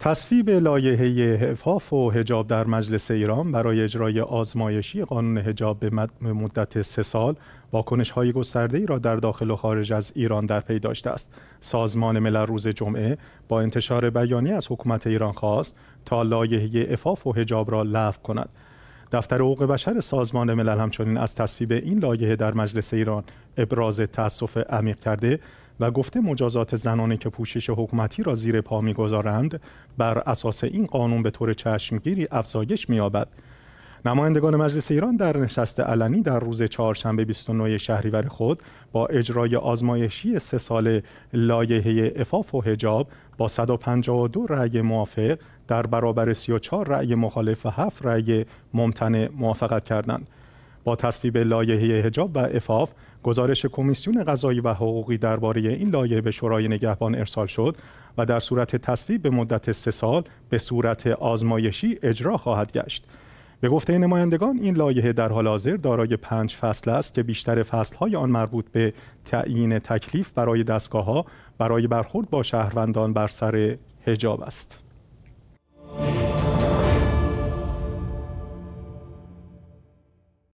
تصویب لایحه حفاف و هجاب در مجلس ایران برای اجرای آزمایشی قانون هجاب به مدت سه سال واکنش های گسترده ای را در داخل و خارج از ایران در پی داشته است. سازمان ملل روز جمعه با انتشار بیانیه از حکومت ایران خواست تا لایحه عفاف و هجاب را لغو کند. دفتر حقوق بشر سازمان ملل همچنین از تصویب این لایحه در مجلس ایران ابراز تأسف عمیق کرده و گفته مجازات زنانی که پوشش حکومتی را زیر پا می‌گذارند بر اساس این قانون به طور چشمگیری افزایش می‌یابد. نمایندگان مجلس ایران در نشست علنی در روز چهارشنبه 29 شهریور خود با اجرای آزمایشی سه سال لایحه افاف و حجاب با 152 رأی موافق در برابر 34 رأی مخالف و 7 رأی ممتنع موافقت کردند. با تصویب لایحه حجاب و افاف گزارش کمیسیون قضایی و حقوقی درباره این لایحه به شورای نگهبان ارسال شد و در صورت تصویب به مدت سه سال به صورت آزمایشی اجرا خواهد گشت. به گفته نمایندگان این لایحه در حال حاضر دارای پنج فصل است که بیشتر فصلهای آن مربوط به تعیین تکلیف برای دستگاه ها برای برخورد با شهروندان بر سر حجاب است.